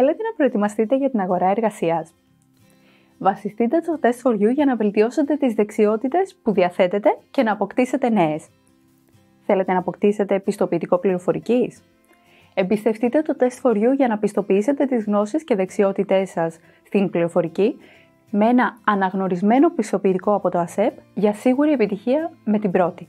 Θέλετε να προετοιμαστείτε για την αγορά εργασίας; Βασιστείτε στο τεστ for για να βελτιώσετε τις δεξιότητες που διαθέτετε και να αποκτήσετε νέες. Θέλετε να αποκτήσετε πιστοποιητικό πληροφορικής; Εμπιστευτείτε το τεστ φοριού για να πιστοποιήσετε τις γνώσεις και δεξιότητές σας στην πληροφορική με ένα αναγνωρισμένο πιστοποιητικό από το ΑΣΕΠ για σίγουρη επιτυχία με την πρώτη.